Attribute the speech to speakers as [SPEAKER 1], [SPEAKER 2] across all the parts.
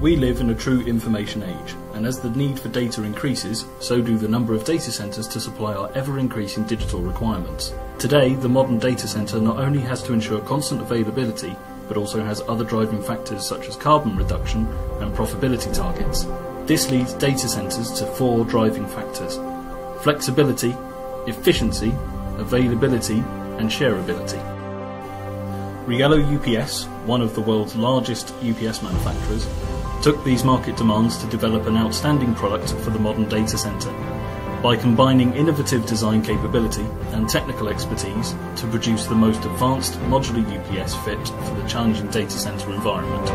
[SPEAKER 1] We live in a true information age, and as the need for data increases, so do the number of data centres to supply our ever increasing digital requirements. Today, the modern data centre not only has to ensure constant availability, but also has other driving factors such as carbon reduction and profitability targets. This leads data centres to four driving factors flexibility, efficiency, availability, and shareability. Riello UPS, one of the world's largest UPS manufacturers, took these market demands to develop an outstanding product for the modern data centre by combining innovative design capability and technical expertise to produce the most advanced modular UPS fit for the challenging data centre environment.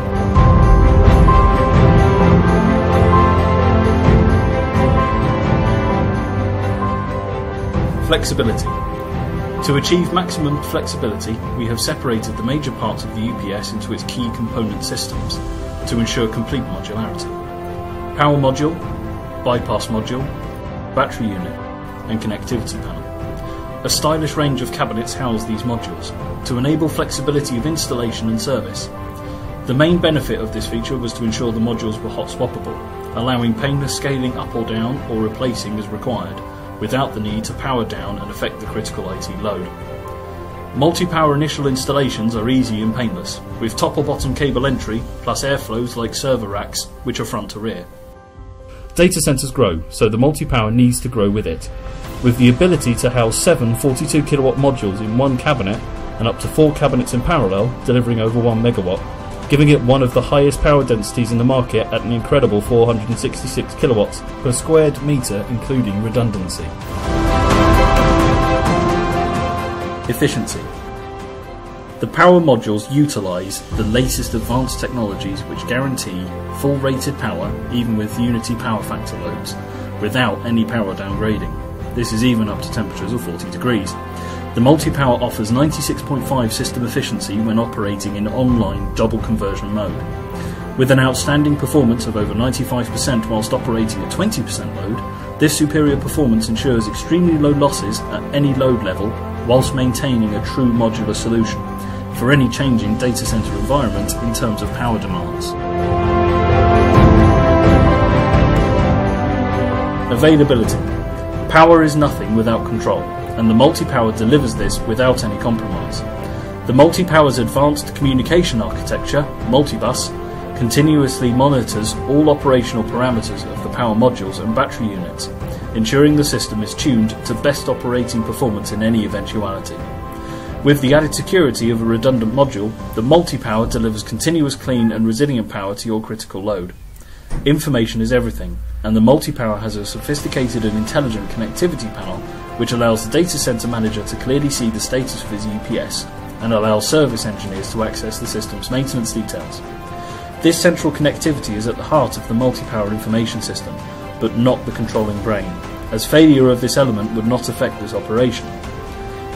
[SPEAKER 1] Flexibility. To achieve maximum flexibility, we have separated the major parts of the UPS into its key component systems to ensure complete modularity. Power module, bypass module, battery unit, and connectivity panel. A stylish range of cabinets house these modules to enable flexibility of installation and service. The main benefit of this feature was to ensure the modules were hot swappable, allowing painless scaling up or down or replacing as required, without the need to power down and affect the critical IT load. Multi-power initial installations are easy and painless, with top or bottom cable entry, plus airflows like server racks, which are front to rear. Data centers grow, so the multi-power needs to grow with it. With the ability to house seven 42 kilowatt modules in one cabinet and up to four cabinets in parallel, delivering over 1 megawatt, giving it one of the highest power densities in the market at an incredible 466 kilowatts per squared meter, including redundancy. Efficiency. The power modules utilise the latest advanced technologies which guarantee full rated power even with Unity power factor loads without any power downgrading. This is even up to temperatures of 40 degrees. The multi-power offers 96.5 system efficiency when operating in online double conversion mode. With an outstanding performance of over 95% whilst operating at 20% load, this superior performance ensures extremely low losses at any load level whilst maintaining a true modular solution for any changing data center environment in terms of power demands. Availability. Power is nothing without control, and the multi-power delivers this without any compromise. The multi-power's advanced communication architecture, Multibus, continuously monitors all operational parameters of the power modules and battery units, ensuring the system is tuned to best operating performance in any eventuality. With the added security of a redundant module, the multi-power delivers continuous clean and resilient power to your critical load. Information is everything, and the multi-power has a sophisticated and intelligent connectivity panel which allows the data center manager to clearly see the status of his UPS and allows service engineers to access the system's maintenance details. This central connectivity is at the heart of the multi-power information system but not the controlling brain, as failure of this element would not affect this operation.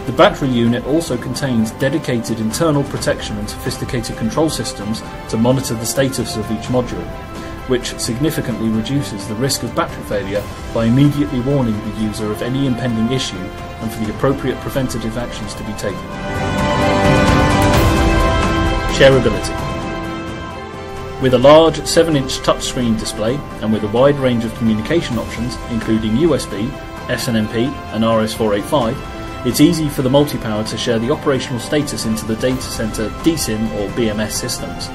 [SPEAKER 1] The battery unit also contains dedicated internal protection and sophisticated control systems to monitor the status of each module, which significantly reduces the risk of battery failure by immediately warning the user of any impending issue and for the appropriate preventative actions to be taken. Shareability. With a large 7-inch touchscreen display and with a wide range of communication options, including USB, SNMP and RS485, it's easy for the multi-power to share the operational status into the data center DCIM or BMS systems.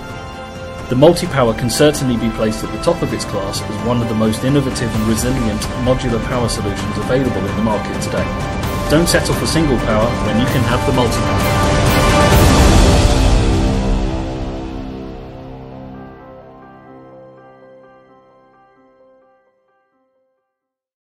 [SPEAKER 1] The multi-power can certainly be placed at the top of its class as one of the most innovative and resilient modular power solutions available in the market today. Don't settle for single power when you can have the multi-power.